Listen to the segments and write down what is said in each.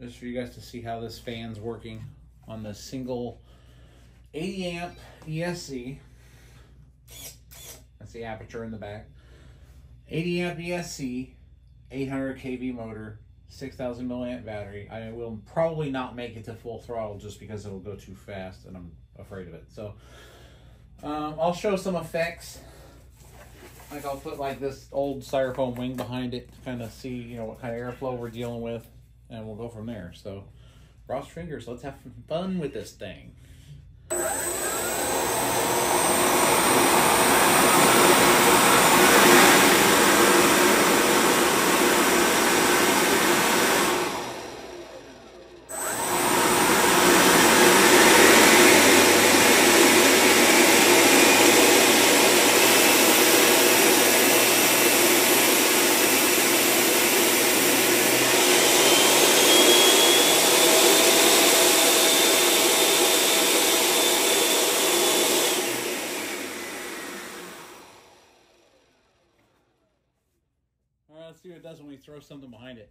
just for you guys to see how this fan's working on the single 80 amp ESC. That's the aperture in the back. 80 amp ESC, 800 kV motor, 6,000 milliamp battery. I will probably not make it to full throttle just because it'll go too fast and I'm afraid of it. So um, I'll show some effects. Like I'll put like this old styrofoam wing behind it to kind of see, you know, what kind of airflow we're dealing with and we'll go from there. So cross fingers, let's have fun with this thing. Let's see what it does when we throw something behind it.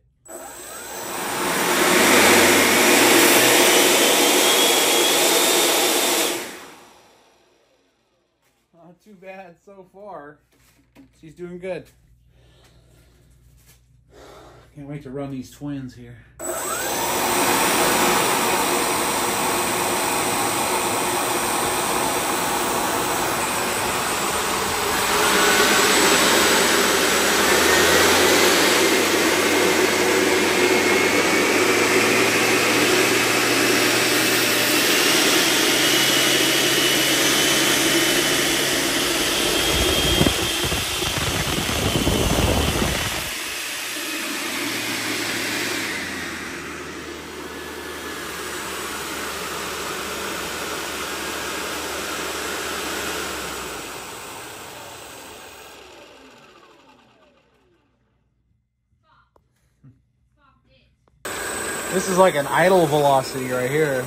Not too bad so far. She's doing good. Can't wait to run these twins here. This is like an idle velocity right here.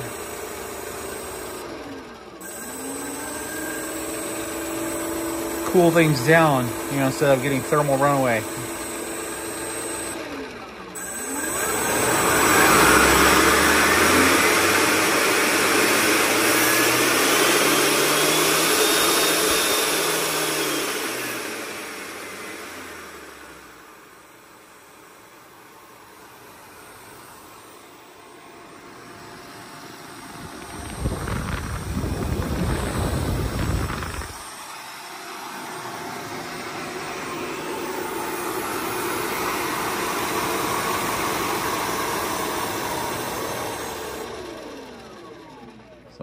Cool things down, you know, instead of getting thermal runaway.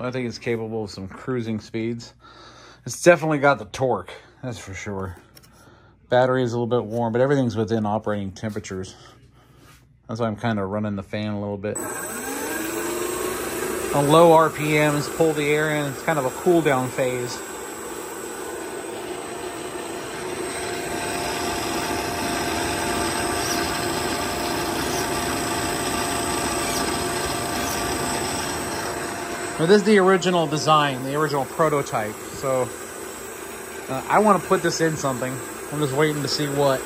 I think it's capable of some cruising speeds. It's definitely got the torque, that's for sure. Battery is a little bit warm, but everything's within operating temperatures. That's why I'm kind of running the fan a little bit. On low RPMs, pull the air in. It's kind of a cool down phase. Now, this is the original design, the original prototype. So uh, I want to put this in something. I'm just waiting to see what.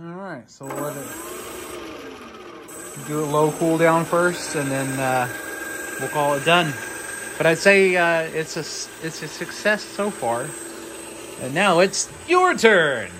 All right, so we'll let it do a low cool down first, and then uh, we'll call it done. But I'd say uh, it's a it's a success so far. And now it's your turn.